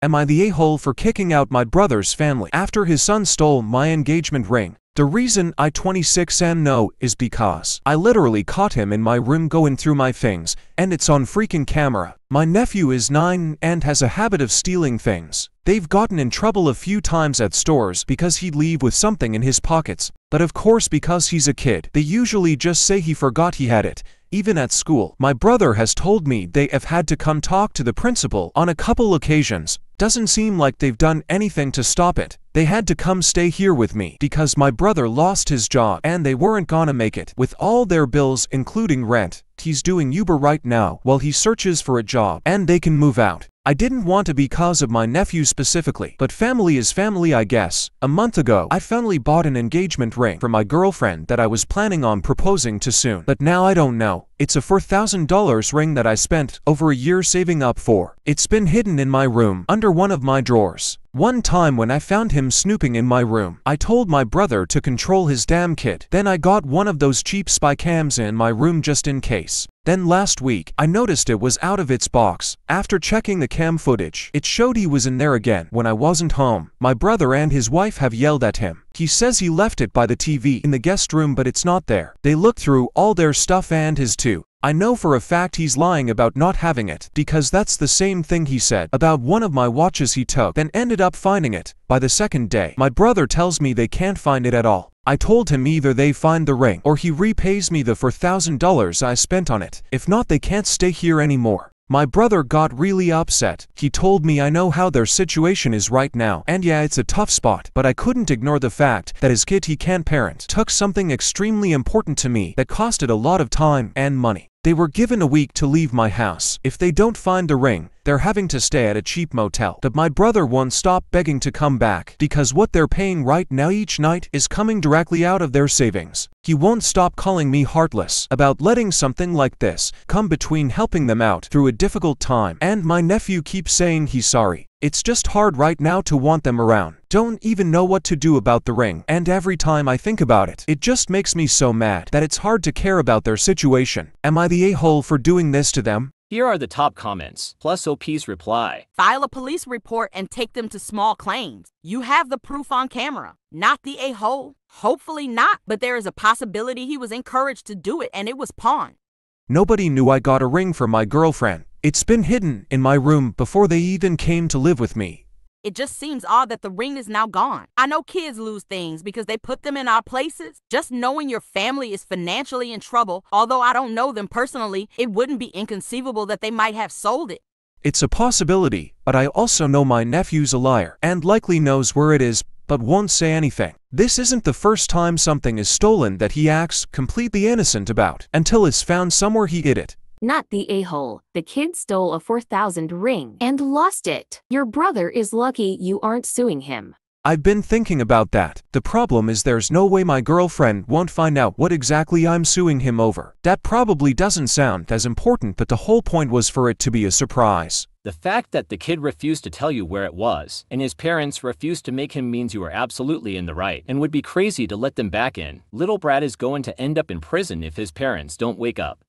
Am I the a-hole for kicking out my brother's family after his son stole my engagement ring? The reason I 26 and no is because I literally caught him in my room going through my things, and it's on freaking camera. My nephew is 9 and has a habit of stealing things. They've gotten in trouble a few times at stores because he'd leave with something in his pockets, but of course because he's a kid, they usually just say he forgot he had it. Even at school, my brother has told me they have had to come talk to the principal on a couple occasions. Doesn't seem like they've done anything to stop it. They had to come stay here with me because my brother lost his job and they weren't gonna make it. With all their bills including rent, he's doing Uber right now while he searches for a job and they can move out. I didn't want to because of my nephew specifically, but family is family I guess. A month ago, I finally bought an engagement ring for my girlfriend that I was planning on proposing to soon. But now I don't know. It's a $4,000 ring that I spent over a year saving up for. It's been hidden in my room under one of my drawers. One time when I found him snooping in my room, I told my brother to control his damn kid. Then I got one of those cheap spy cams in my room just in case. Then last week, I noticed it was out of its box. After checking the cam footage, it showed he was in there again when I wasn't home. My brother and his wife have yelled at him. He says he left it by the TV in the guest room but it's not there. They looked through all their stuff and his too. I know for a fact he's lying about not having it because that's the same thing he said about one of my watches he took and ended up finding it. By the second day, my brother tells me they can't find it at all. I told him either they find the ring or he repays me the $4,000 I spent on it. If not they can't stay here anymore. My brother got really upset. He told me I know how their situation is right now, and yeah, it's a tough spot, but I couldn't ignore the fact that his kid he can't parent took something extremely important to me that costed a lot of time and money. They were given a week to leave my house. If they don't find the ring, they're having to stay at a cheap motel. But my brother won't stop begging to come back because what they're paying right now each night is coming directly out of their savings. He won't stop calling me heartless about letting something like this come between helping them out through a difficult time. And my nephew keeps saying he's sorry. It's just hard right now to want them around. Don't even know what to do about the ring. And every time I think about it, it just makes me so mad that it's hard to care about their situation. Am I the a-hole for doing this to them? Here are the top comments, plus OP's reply. File a police report and take them to small claims. You have the proof on camera, not the a hole. Hopefully not, but there is a possibility he was encouraged to do it and it was pawned. Nobody knew I got a ring for my girlfriend. It's been hidden in my room before they even came to live with me. It just seems odd that the ring is now gone. I know kids lose things because they put them in our places. Just knowing your family is financially in trouble, although I don't know them personally, it wouldn't be inconceivable that they might have sold it. It's a possibility, but I also know my nephew's a liar and likely knows where it is, but won't say anything. This isn't the first time something is stolen that he acts completely innocent about until it's found somewhere he hid it. Not the a-hole. The kid stole a 4000 ring and lost it. Your brother is lucky you aren't suing him. I've been thinking about that. The problem is there's no way my girlfriend won't find out what exactly I'm suing him over. That probably doesn't sound as important but the whole point was for it to be a surprise. The fact that the kid refused to tell you where it was, and his parents refused to make him means you are absolutely in the right, and would be crazy to let them back in. Little Brad is going to end up in prison if his parents don't wake up.